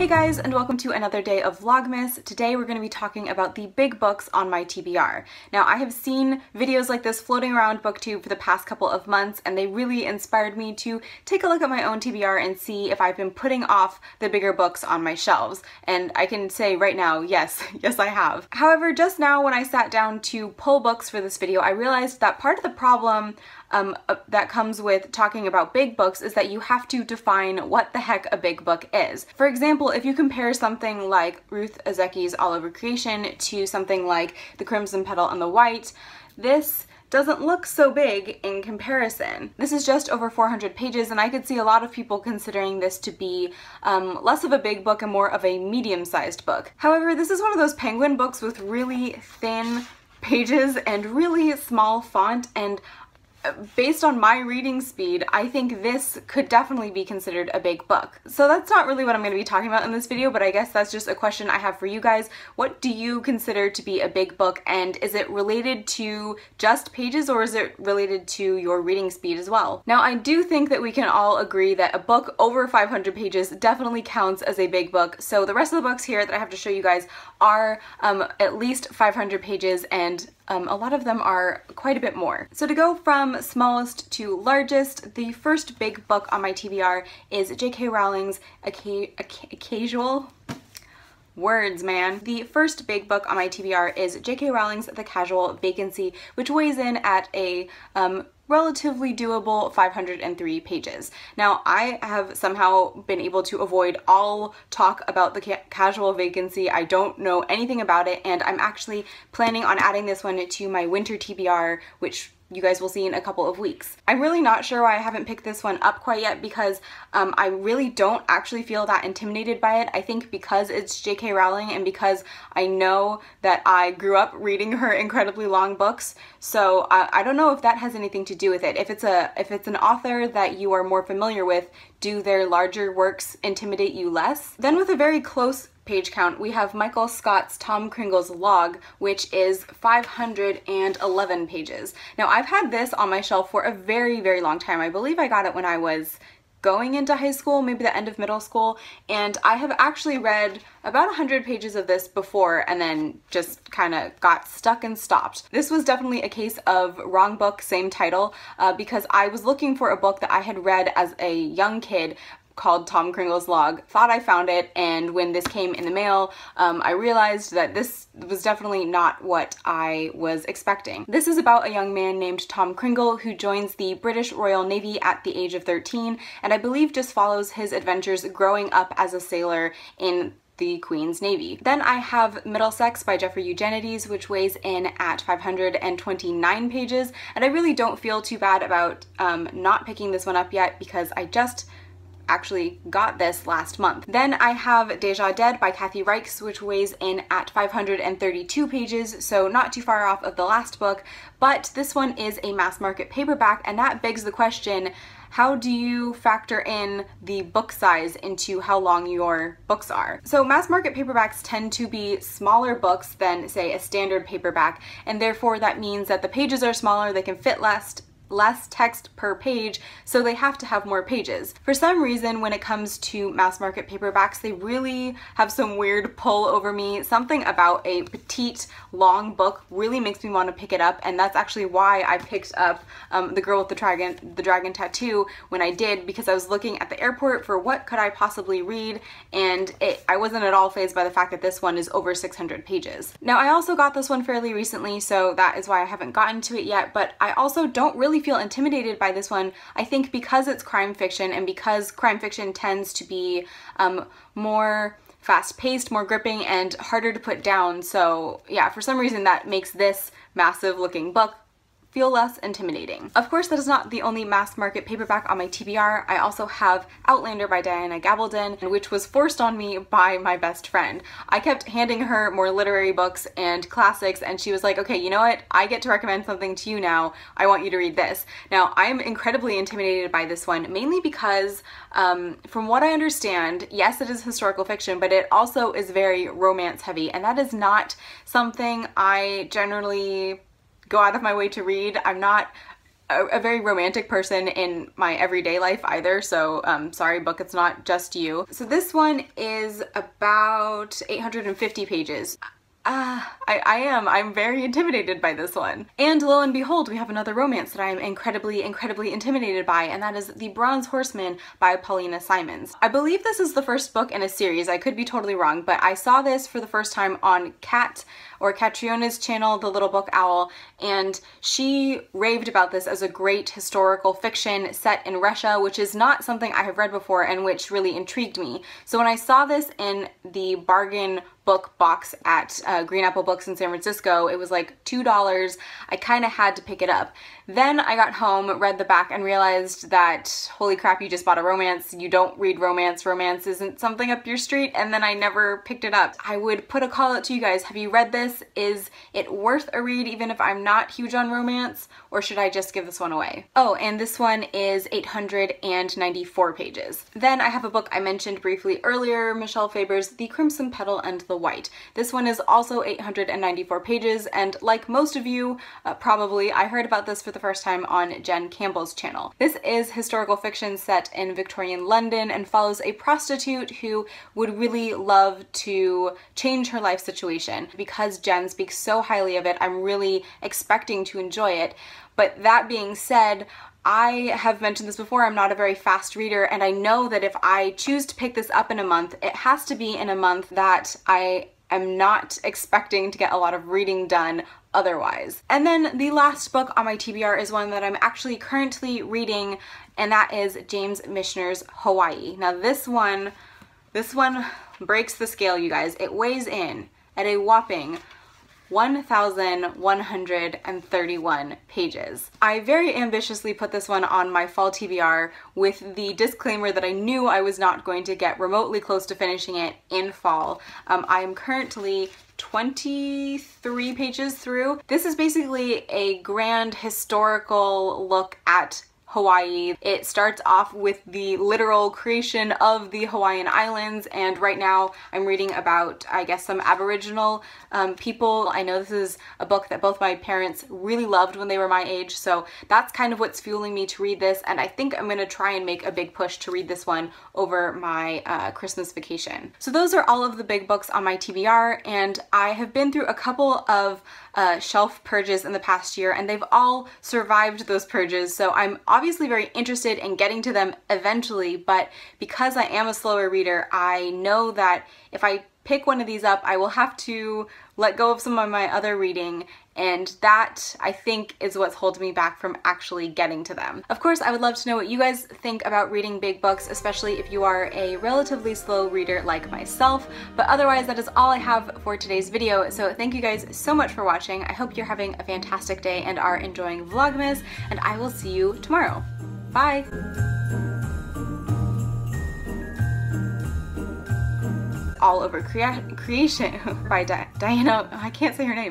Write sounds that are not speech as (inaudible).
Hey guys, and welcome to another day of Vlogmas. Today we're going to be talking about the big books on my TBR. Now I have seen videos like this floating around booktube for the past couple of months and they really inspired me to take a look at my own TBR and see if I've been putting off the bigger books on my shelves. And I can say right now, yes, (laughs) yes I have. However, just now when I sat down to pull books for this video, I realized that part of the problem um, uh, that comes with talking about big books is that you have to define what the heck a big book is. For example, if you compare something like Ruth Ozeki's All Over Creation to something like The Crimson Petal and the White, this doesn't look so big in comparison. This is just over 400 pages and I could see a lot of people considering this to be um, less of a big book and more of a medium-sized book. However, this is one of those penguin books with really thin pages and really small font and based on my reading speed, I think this could definitely be considered a big book. So that's not really what I'm going to be talking about in this video, but I guess that's just a question I have for you guys. What do you consider to be a big book and is it related to just pages or is it related to your reading speed as well? Now I do think that we can all agree that a book over 500 pages definitely counts as a big book. So the rest of the books here that I have to show you guys are um, at least 500 pages and um, a lot of them are quite a bit more. So to go from smallest to largest, the first big book on my TBR is J.K. Rowling's A, Ca a, Casual Words, man. The first big book on my TBR is J.K. Rowling's The Casual Vacancy, which weighs in at a um, relatively doable 503 pages. Now, I have somehow been able to avoid all talk about the ca casual vacancy. I don't know anything about it, and I'm actually planning on adding this one to my winter TBR, which you guys will see in a couple of weeks. I'm really not sure why I haven't picked this one up quite yet because um, I really don't actually feel that intimidated by it. I think because it's J.K. Rowling and because I know that I grew up reading (laughs) her incredibly long books, so uh, I don't know if that has anything to do with it. If it's a if it's an author that you are more familiar with, do their larger works intimidate you less? Then with a very close page count, we have Michael Scott's Tom Cringle's log, which is 511 pages. Now I've had this on my shelf for a very, very long time. I believe I got it when I was going into high school, maybe the end of middle school, and I have actually read about 100 pages of this before and then just kind of got stuck and stopped. This was definitely a case of wrong book, same title, uh, because I was looking for a book that I had read as a young kid called Tom Cringle's Log. Thought I found it, and when this came in the mail, um, I realized that this was definitely not what I was expecting. This is about a young man named Tom Kringle who joins the British Royal Navy at the age of 13, and I believe just follows his adventures growing up as a sailor in the Queen's Navy. Then I have Middlesex by Jeffrey Eugenides, which weighs in at 529 pages, and I really don't feel too bad about um, not picking this one up yet because I just actually got this last month. Then I have Deja Dead by Kathy Reichs, which weighs in at 532 pages, so not too far off of the last book, but this one is a mass market paperback, and that begs the question, how do you factor in the book size into how long your books are? So mass market paperbacks tend to be smaller books than say a standard paperback and therefore that means that the pages are smaller, they can fit less less text per page, so they have to have more pages. For some reason, when it comes to mass market paperbacks, they really have some weird pull over me. Something about a petite, long book really makes me want to pick it up, and that's actually why I picked up um, The Girl with the Dragon, the Dragon Tattoo when I did, because I was looking at the airport for what could I possibly read, and it, I wasn't at all phased by the fact that this one is over 600 pages. Now, I also got this one fairly recently, so that is why I haven't gotten to it yet, but I also don't really feel intimidated by this one, I think because it's crime fiction and because crime fiction tends to be um, more fast-paced, more gripping, and harder to put down. So yeah, for some reason that makes this massive looking book feel less intimidating. Of course, that is not the only mass market paperback on my TBR. I also have Outlander by Diana Gabaldon, which was forced on me by my best friend. I kept handing her more literary books and classics, and she was like, okay, you know what? I get to recommend something to you now. I want you to read this. Now, I'm incredibly intimidated by this one, mainly because um, from what I understand, yes, it is historical fiction, but it also is very romance heavy, and that is not something I generally go out of my way to read. I'm not a, a very romantic person in my everyday life either, so um, sorry book, it's not just you. So this one is about 850 pages. Ah, I, I am. I'm very intimidated by this one. And lo and behold, we have another romance that I am incredibly, incredibly intimidated by, and that is The Bronze Horseman by Paulina Simons. I believe this is the first book in a series. I could be totally wrong, but I saw this for the first time on Cat or Catriona's channel, The Little Book Owl, and she raved about this as a great historical fiction set in Russia, which is not something I have read before and which really intrigued me. So when I saw this in the bargain book box at uh, Green Apple Books in San Francisco. It was like $2. I kind of had to pick it up. Then I got home, read the back, and realized that, holy crap, you just bought a romance. You don't read romance. Romance isn't something up your street. And then I never picked it up. I would put a call out to you guys. Have you read this? Is it worth a read even if I'm not huge on romance? Or should I just give this one away? Oh, and this one is 894 pages. Then I have a book I mentioned briefly earlier, Michel Faber's The Crimson Petal and the White. This one is also 894 pages, and like most of you, uh, probably, I heard about this for the first time on Jen Campbell's channel. This is historical fiction set in Victorian London and follows a prostitute who would really love to change her life situation. Because Jen speaks so highly of it, I'm really expecting to enjoy it. But that being said, I have mentioned this before, I'm not a very fast reader, and I know that if I choose to pick this up in a month, it has to be in a month that I am not expecting to get a lot of reading done otherwise. And then the last book on my TBR is one that I'm actually currently reading, and that is James Michener's Hawaii. Now this one, this one breaks the scale, you guys. It weighs in at a whopping 1,131 pages. I very ambitiously put this one on my fall TBR with the disclaimer that I knew I was not going to get remotely close to finishing it in fall. Um, I am currently 23 pages through. This is basically a grand historical look at Hawaii. It starts off with the literal creation of the Hawaiian Islands and right now I'm reading about I guess some aboriginal um, people. I know this is a book that both my parents really loved when they were my age so that's kind of what's fueling me to read this and I think I'm gonna try and make a big push to read this one over my uh, Christmas vacation. So those are all of the big books on my TBR and I have been through a couple of uh, shelf purges in the past year and they've all survived those purges so I'm obviously very interested in getting to them eventually, but because I am a slower reader, I know that if I pick one of these up, I will have to let go of some of my other reading and that I think is what's holding me back from actually getting to them. Of course, I would love to know what you guys think about reading big books, especially if you are a relatively slow reader like myself, but otherwise that is all I have for today's video, so thank you guys so much for watching. I hope you're having a fantastic day and are enjoying Vlogmas, and I will see you tomorrow. Bye! All over crea creation (laughs) by Di Diana, I can't say her name.